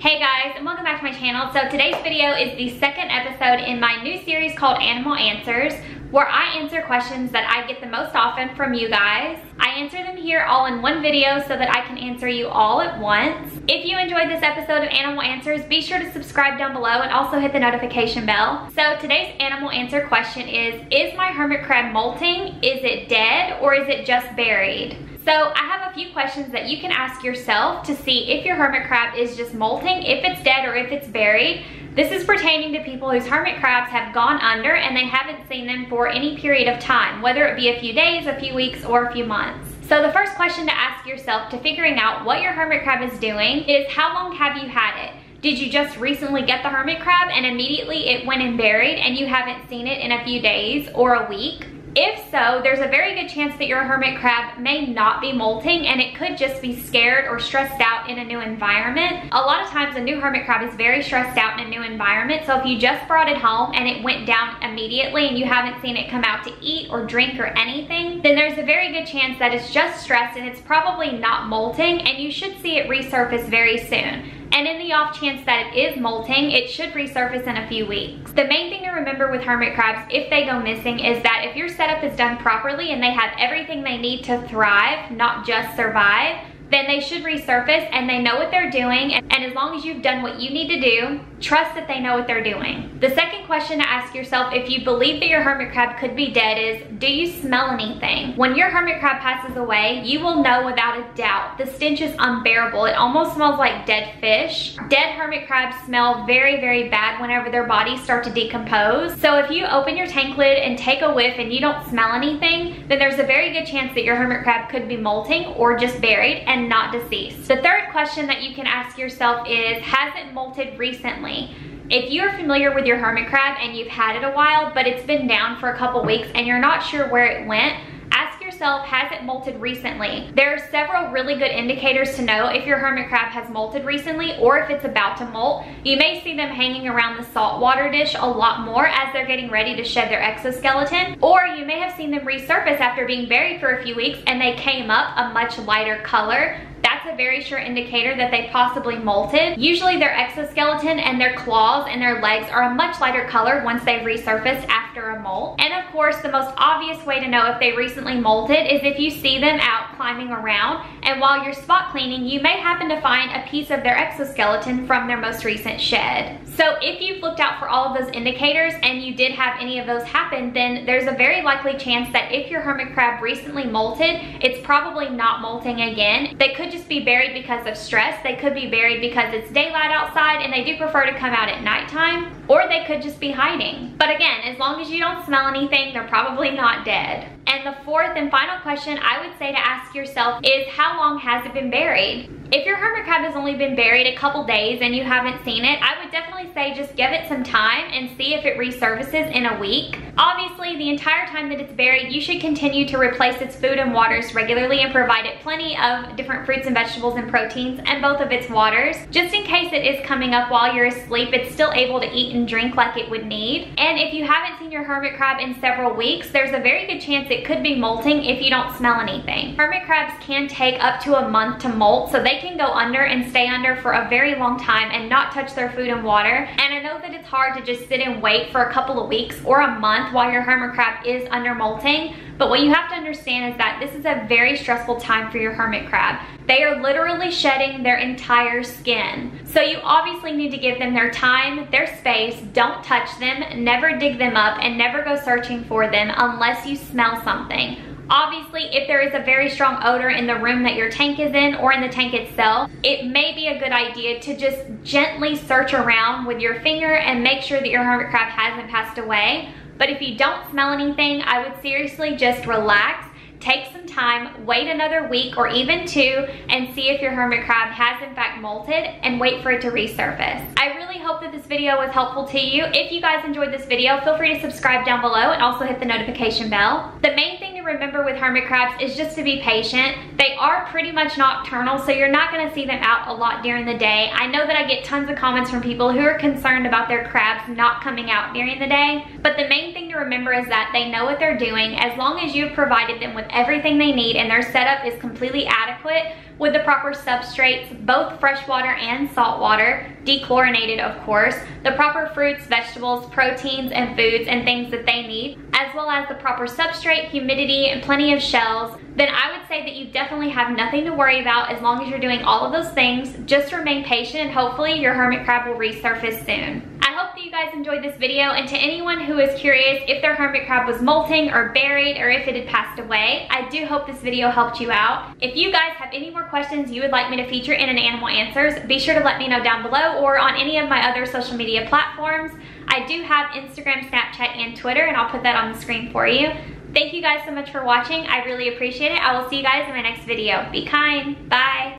Hey guys, and welcome back to my channel. So today's video is the second episode in my new series called Animal Answers, where I answer questions that I get the most often from you guys. I answer them here all in one video so that I can answer you all at once. If you enjoyed this episode of Animal Answers, be sure to subscribe down below and also hit the notification bell. So today's animal answer question is, is my hermit crab molting? Is it dead or is it just buried? So I have a few questions that you can ask yourself to see if your hermit crab is just molting, if it's dead or if it's buried. This is pertaining to people whose hermit crabs have gone under and they haven't seen them for any period of time, whether it be a few days, a few weeks, or a few months. So the first question to ask yourself to figuring out what your hermit crab is doing is how long have you had it? Did you just recently get the hermit crab and immediately it went and buried and you haven't seen it in a few days or a week? If so, there's a very good chance that your hermit crab may not be molting and it could just be scared or stressed out in a new environment. A lot of times a new hermit crab is very stressed out in a new environment. So if you just brought it home and it went down immediately and you haven't seen it come out to eat or drink or anything, then there's a very good chance that it's just stressed and it's probably not molting and you should see it resurface very soon. And in the off chance that it is molting, it should resurface in a few weeks. The main thing to remember with hermit crabs, if they go missing, is that if your setup is done properly and they have everything they need to thrive, not just survive, then they should resurface and they know what they're doing. And as long as you've done what you need to do, trust that they know what they're doing. The second question to ask yourself if you believe that your hermit crab could be dead is, do you smell anything? When your hermit crab passes away, you will know without a doubt. The stench is unbearable. It almost smells like dead fish. Dead hermit crabs smell very, very bad whenever their bodies start to decompose. So if you open your tank lid and take a whiff and you don't smell anything, then there's a very good chance that your hermit crab could be molting or just buried and not deceased. The third question that you can ask yourself is, has it molted recently? If you're familiar with your hermit crab and you've had it a while, but it's been down for a couple weeks and you're not sure where it went, yourself, has it molted recently? There are several really good indicators to know if your hermit crab has molted recently or if it's about to molt. You may see them hanging around the saltwater dish a lot more as they're getting ready to shed their exoskeleton, or you may have seen them resurface after being buried for a few weeks and they came up a much lighter color that's a very sure indicator that they possibly molted. Usually their exoskeleton and their claws and their legs are a much lighter color once they've resurfaced after a molt. And of course, the most obvious way to know if they recently molted is if you see them out climbing around and while you're spot cleaning, you may happen to find a piece of their exoskeleton from their most recent shed. So if you've looked out for all of those indicators and you did have any of those happen, then there's a very likely chance that if your hermit crab recently molted, it's probably not molting again. They could just be buried because of stress. They could be buried because it's daylight outside and they do prefer to come out at nighttime, or they could just be hiding. But again, as long as you don't smell anything, they're probably not dead. And the fourth and final question I would say to ask yourself is how long has it been buried? If your hermit crab has only been buried a couple days and you haven't seen it, I would definitely say just give it some time and see if it resurfaces in a week. Obviously, the entire time that it's buried, you should continue to replace its food and waters regularly and provide it plenty of different fruits and vegetables and proteins and both of its waters. Just in case it is coming up while you're asleep, it's still able to eat and drink like it would need. And if you haven't seen your hermit crab in several weeks, there's a very good chance it could be molting if you don't smell anything. Hermit crabs can take up to a month to molt, so they can go under and stay under for a very long time and not touch their food and water. And I know that it's hard to just sit and wait for a couple of weeks or a month while your hermit crab is under molting. But what you have to understand is that this is a very stressful time for your hermit crab. They are literally shedding their entire skin. So you obviously need to give them their time, their space, don't touch them, never dig them up, and never go searching for them unless you smell something. Obviously, if there is a very strong odor in the room that your tank is in or in the tank itself, it may be a good idea to just gently search around with your finger and make sure that your hermit crab hasn't passed away. But if you don't smell anything, I would seriously just relax take some time, wait another week or even two, and see if your hermit crab has in fact molted and wait for it to resurface. I really hope that this video was helpful to you. If you guys enjoyed this video, feel free to subscribe down below and also hit the notification bell. The main to remember with hermit crabs is just to be patient. They are pretty much nocturnal, so you're not gonna see them out a lot during the day. I know that I get tons of comments from people who are concerned about their crabs not coming out during the day, but the main thing to remember is that they know what they're doing. As long as you've provided them with everything they need and their setup is completely adequate, with the proper substrates, both freshwater and saltwater, dechlorinated of course, the proper fruits, vegetables, proteins, and foods and things that they need, as well as the proper substrate, humidity, and plenty of shells, then I would say that you definitely have nothing to worry about as long as you're doing all of those things. Just remain patient and hopefully your hermit crab will resurface soon. Hope that you guys enjoyed this video and to anyone who is curious if their hermit crab was molting or buried or if it had passed away, I do hope this video helped you out. If you guys have any more questions you would like me to feature in an Animal Answers, be sure to let me know down below or on any of my other social media platforms. I do have Instagram, Snapchat, and Twitter, and I'll put that on the screen for you. Thank you guys so much for watching. I really appreciate it. I will see you guys in my next video. Be kind. Bye.